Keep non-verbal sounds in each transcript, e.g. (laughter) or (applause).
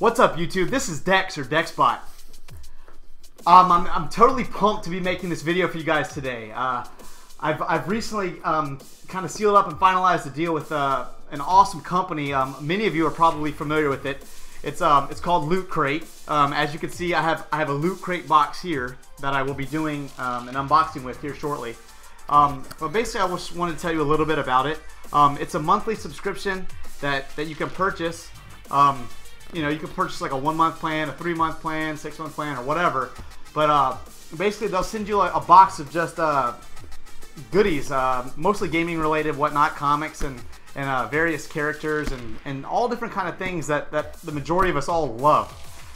What's up, YouTube? This is Dex or Dexbot. Um, I'm, I'm totally pumped to be making this video for you guys today. Uh, I've, I've recently um, kind of sealed up and finalized a deal with uh, an awesome company. Um, many of you are probably familiar with it. It's um, it's called Loot Crate. Um, as you can see, I have I have a Loot Crate box here that I will be doing um, an unboxing with here shortly. Um, but basically, I just wanted to tell you a little bit about it. It's a monthly subscription that that you can purchase. Um, you know, you can purchase like a one month plan, a three month plan, six month plan, or whatever. But uh, basically, they'll send you a, a box of just uh, goodies, uh, mostly gaming related, whatnot, comics and and uh, various characters and, and all different kind of things that, that the majority of us all love.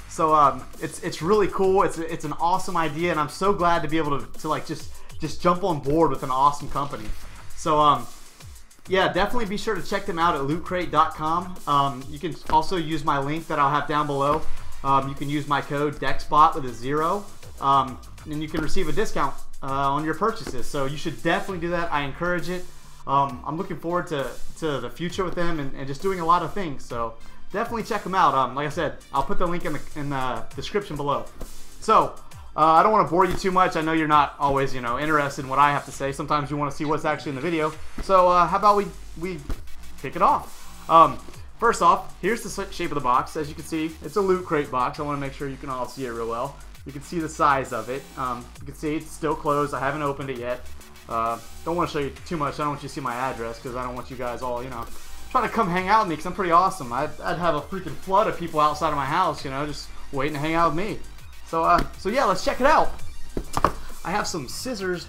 So um, it's it's really cool. It's it's an awesome idea, and I'm so glad to be able to, to like just just jump on board with an awesome company. So um, yeah, definitely be sure to check them out at lootcrate.com. Um, you can also use my link that I'll have down below. Um, you can use my code DEXBOT with a zero, um, and you can receive a discount uh, on your purchases. So you should definitely do that. I encourage it. Um, I'm looking forward to, to the future with them and, and, just doing a lot of things. So definitely check them out. Um, like I said, I'll put the link in the, in the description below. So uh, I don't want to bore you too much. I know you're not always, you know, interested in what I have to say. Sometimes you want to see what's actually in the video. So uh, how about we we kick it off? Um, first off, here's the shape of the box. As you can see, it's a loot crate box. I want to make sure you can all see it real well. You can see the size of it. Um, you can see it's still closed. I haven't opened it yet. Uh, don't want to show you too much. I don't want you to see my address because I don't want you guys all, you know, trying to come hang out with me because I'm pretty awesome. I'd, I'd have a freaking flood of people outside of my house, you know, just waiting to hang out with me. So, uh, so yeah, let's check it out. I have some scissors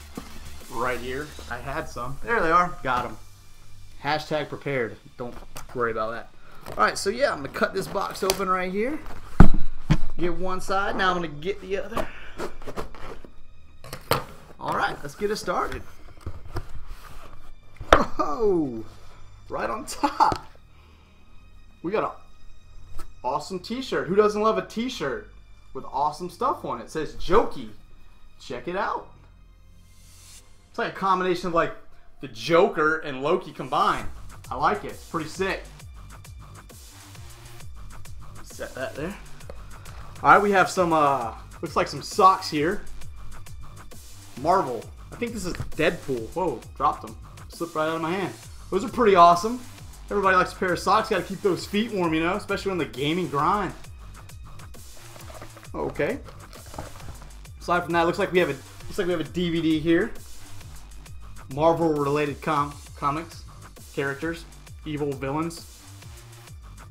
right here. I had some. There they are. Got them. Hashtag prepared. Don't worry about that. All right, so yeah, I'm gonna cut this box open right here. Get one side. Now I'm gonna get the other. All right, let's get it started. Oh, right on top. We got an awesome t-shirt. Who doesn't love a t-shirt? With awesome stuff on it. It says Joki. Check it out. It's like a combination of like the Joker and Loki combined. I like it. It's pretty sick. Set that there. Alright, we have some, uh, looks like some socks here. Marvel. I think this is Deadpool. Whoa, dropped them. Slipped right out of my hand. Those are pretty awesome. Everybody likes a pair of socks. Got to keep those feet warm, you know, especially on the gaming grind. Okay. Aside from that, looks like we have a looks like we have a DVD here. Marvel related com comics, characters, evil villains.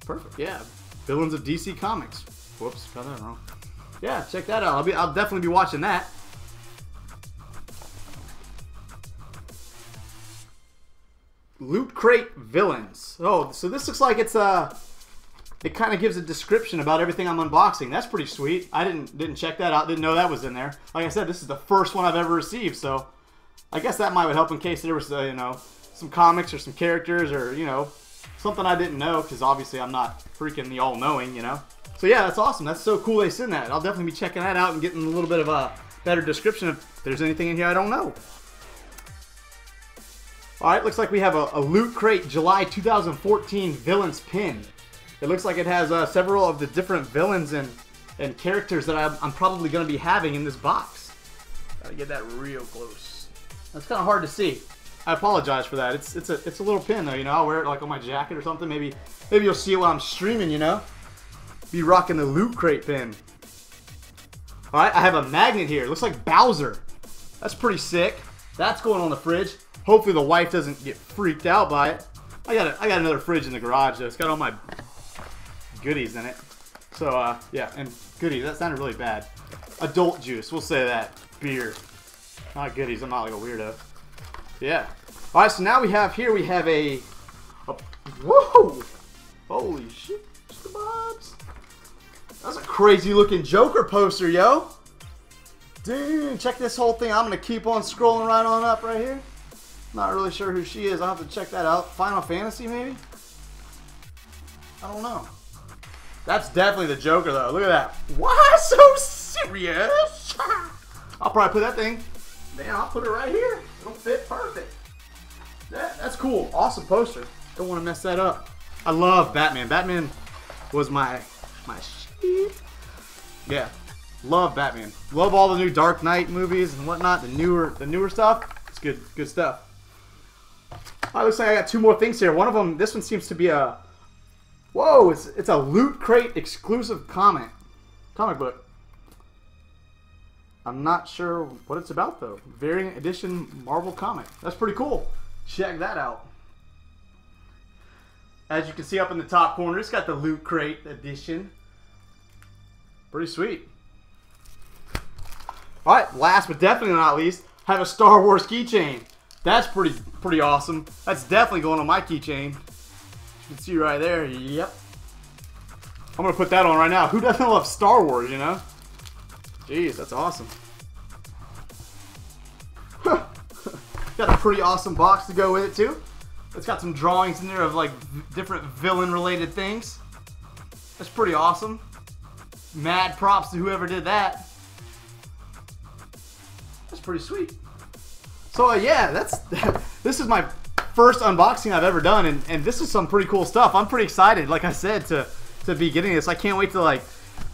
Perfect. Yeah, villains of DC Comics. Whoops, got that wrong. Yeah, check that out. I'll be I'll definitely be watching that. Loot Crate Villains. Oh, so this looks like it's a uh, it kind of gives a description about everything I'm unboxing. That's pretty sweet. I didn't didn't check that out. Didn't know that was in there. Like I said, this is the first one I've ever received, so I guess that might help in case there was, uh, you know, some comics or some characters or you know something I didn't know because obviously I'm not freaking the all-knowing, you know. So yeah, that's awesome. That's so cool they send that. I'll definitely be checking that out and getting a little bit of a better description if there's anything in here I don't know. All right, looks like we have a, a Loot Crate July 2014 Villains pin. It looks like it has uh, several of the different villains and, and characters that I'm, I'm probably going to be having in this box. Gotta get that real close. That's kind of hard to see. I apologize for that. It's it's a it's a little pin though, you know. I'll wear it like on my jacket or something. Maybe maybe you'll see it while I'm streaming, you know. Be rocking the loot crate pin. All right, I have a magnet here. It looks like Bowser. That's pretty sick. That's going on the fridge. Hopefully the wife doesn't get freaked out by it. I got a, I got another fridge in the garage though. It's got all my goodies in it. So, uh, yeah, and goodies, that sounded really bad. Adult juice, we'll say that. Beer. Not goodies, I'm not like a weirdo. Yeah. Alright, so now we have here, we have a... a whoa! Holy shit, Bobs. That's a crazy looking Joker poster, yo. Dude, check this whole thing. I'm going to keep on scrolling right on up right here. Not really sure who she is. I'll have to check that out. Final Fantasy, maybe? I don't know. That's definitely the Joker, though. Look at that. Why (laughs) so serious? I'll probably put that thing. Man, I'll put it right here. It'll fit perfect. That, that's cool. Awesome poster. Don't want to mess that up. I love Batman. Batman was my my shit. Yeah, love Batman. Love all the new Dark Knight movies and whatnot. The newer, the newer stuff. It's good, good stuff. All right, looks like I got two more things here. One of them, this one seems to be a. Whoa! It's it's a Loot Crate exclusive comic, comic book. I'm not sure what it's about though. Variant edition Marvel comic. That's pretty cool. Check that out. As you can see up in the top corner, it's got the Loot Crate edition. Pretty sweet. All right, last but definitely not least, have a Star Wars keychain. That's pretty pretty awesome. That's definitely going on my keychain. You can see right there. Yep. I'm gonna put that on right now. Who doesn't love Star Wars, you know? Jeez, that's awesome. (laughs) got a pretty awesome box to go with it too. It's got some drawings in there of like different villain related things. That's pretty awesome. Mad props to whoever did that. That's pretty sweet. So uh, yeah, that's (laughs) this is my first unboxing I've ever done, and, and this is some pretty cool stuff. I'm pretty excited, like I said, to to be getting this. I can't wait to like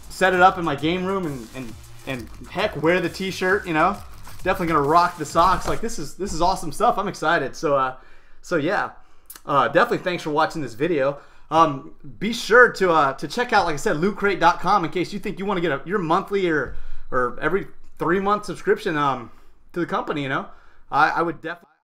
set it up in my game room and and and heck, wear the T-shirt. You know, definitely gonna rock the socks. Like this is this is awesome stuff. I'm excited. So uh, so yeah, uh, definitely thanks for watching this video. Um, be sure to uh, to check out, like I said, lootcrate.com in case you think you want to get a, your monthly or or every three month subscription um, to the company. You know, I, I would definitely.